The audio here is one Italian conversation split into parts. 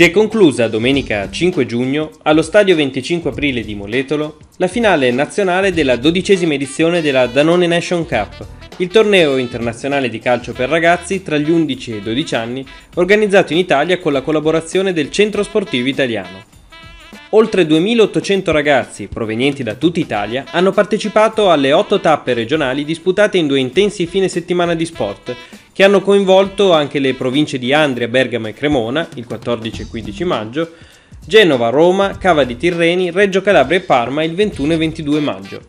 Si è conclusa domenica 5 giugno allo stadio 25 aprile di Moletolo la finale nazionale della dodicesima edizione della Danone Nation Cup, il torneo internazionale di calcio per ragazzi tra gli 11 e i 12 anni organizzato in Italia con la collaborazione del Centro Sportivo Italiano. Oltre 2800 ragazzi provenienti da tutta Italia hanno partecipato alle 8 tappe regionali disputate in due intensi fine settimana di sport che hanno coinvolto anche le province di Andria, Bergamo e Cremona il 14 e 15 maggio, Genova, Roma, Cava di Tirreni, Reggio Calabria e Parma il 21 e 22 maggio.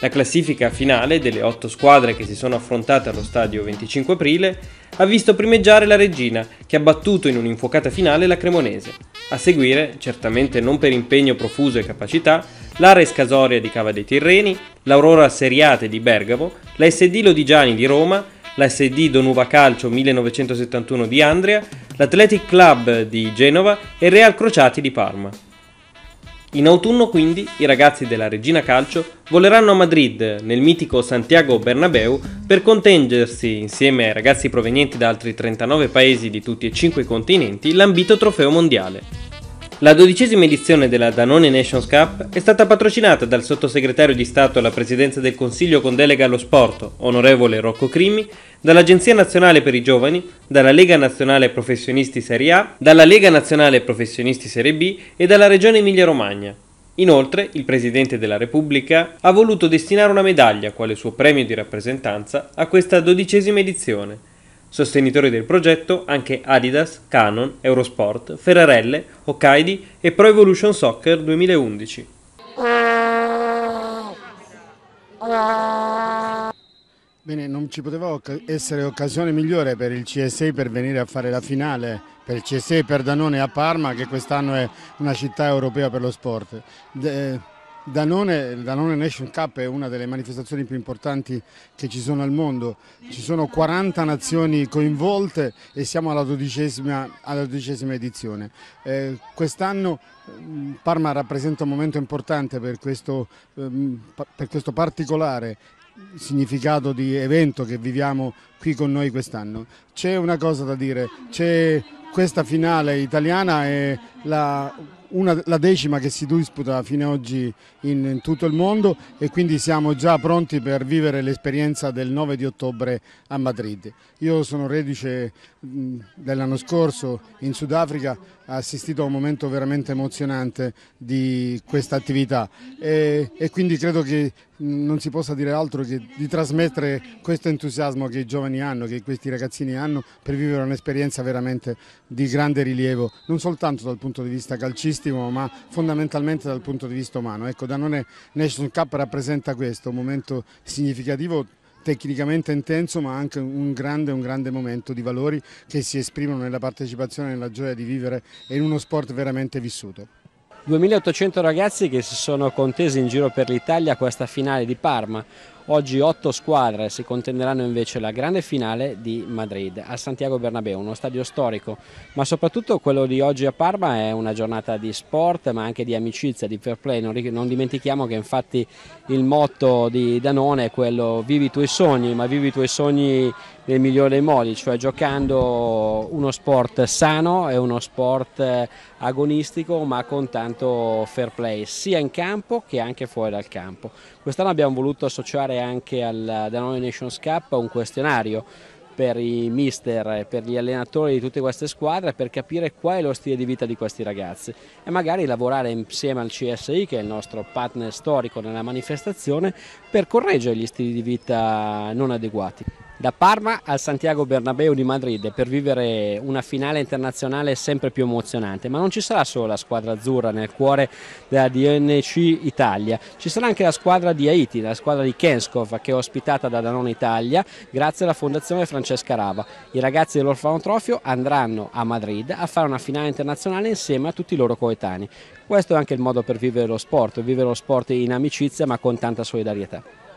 La classifica finale delle otto squadre che si sono affrontate allo stadio 25 aprile ha visto primeggiare la Regina, che ha battuto in un'infuocata finale la Cremonese. A seguire, certamente non per impegno profuso e capacità, l'Ares Casoria di Cava dei Tirreni, l'Aurora Seriate di Bergamo, la SD Lodigiani di Roma, la Donuva Calcio 1971 di Andria, l'Athletic Club di Genova e il Real Crociati di Parma. In autunno quindi i ragazzi della Regina Calcio voleranno a Madrid, nel mitico Santiago Bernabeu, per contengersi, insieme ai ragazzi provenienti da altri 39 paesi di tutti e 5 continenti, l'ambito trofeo mondiale. La dodicesima edizione della Danone Nations Cup è stata patrocinata dal sottosegretario di Stato alla Presidenza del Consiglio con delega allo sport, onorevole Rocco Crimi, dall'Agenzia Nazionale per i Giovani, dalla Lega Nazionale Professionisti Serie A, dalla Lega Nazionale Professionisti Serie B e dalla Regione Emilia-Romagna. Inoltre, il Presidente della Repubblica ha voluto destinare una medaglia, quale suo premio di rappresentanza, a questa dodicesima edizione Sostenitori del progetto anche Adidas, Canon, Eurosport, Ferrarelle, Hokkaido e Pro Evolution Soccer 2011. Bene, non ci poteva essere occasione migliore per il CSA per venire a fare la finale per il CSA e per Danone a Parma che quest'anno è una città europea per lo sport. De Danone, Danone Nation Cup è una delle manifestazioni più importanti che ci sono al mondo, ci sono 40 nazioni coinvolte e siamo alla dodicesima, alla dodicesima edizione. Eh, Quest'anno mm, Parma rappresenta un momento importante per questo, ehm, per questo particolare significato di evento che viviamo qui con noi quest'anno. C'è una cosa da dire, c'è questa finale italiana è la una, la decima che si disputa fino ad oggi in, in, tutto il mondo e quindi siamo già pronti per vivere l'esperienza del 9 di ottobre a Madrid. Io sono reduce dell'anno scorso in Sudafrica, ho assistito a un momento veramente emozionante di questa attività e, e quindi credo che non si possa dire altro che di trasmettere questo entusiasmo che i giovani hanno, che questi ragazzini hanno per vivere un'esperienza veramente di grande rilievo, non soltanto dal punto di vista calcistico ma fondamentalmente dal punto di vista umano. Ecco, Danone Nation Cup rappresenta questo, un momento significativo tecnicamente intenso ma anche un grande, un grande momento di valori che si esprimono nella partecipazione e nella gioia di vivere in uno sport veramente vissuto. 2800 ragazzi che si sono contesi in giro per l'Italia a questa finale di Parma. Oggi otto squadre si contenderanno invece la grande finale di Madrid a Santiago Bernabeu, uno stadio storico, ma soprattutto quello di oggi a Parma è una giornata di sport ma anche di amicizia, di fair play. Non, non dimentichiamo che infatti il motto di Danone è quello vivi i tuoi sogni, ma vivi i tuoi sogni nel migliore dei modi, cioè giocando uno sport sano e uno sport eh, agonistico ma con tanto fair play sia in campo che anche fuori dal campo. Quest'anno abbiamo voluto associare anche al Danone Nations Cup un questionario per i mister e per gli allenatori di tutte queste squadre per capire qual è lo stile di vita di questi ragazzi e magari lavorare insieme al CSI che è il nostro partner storico nella manifestazione per correggere gli stili di vita non adeguati da Parma al Santiago Bernabeu di Madrid per vivere una finale internazionale sempre più emozionante, ma non ci sarà solo la squadra azzurra nel cuore della DNC Italia, ci sarà anche la squadra di Haiti, la squadra di Kenskov che è ospitata da Danone Italia grazie alla fondazione Francesca Rava. I ragazzi dell'Orfanotrofio andranno a Madrid a fare una finale internazionale insieme a tutti i loro coetanei. Questo è anche il modo per vivere lo sport, vivere lo sport in amicizia ma con tanta solidarietà.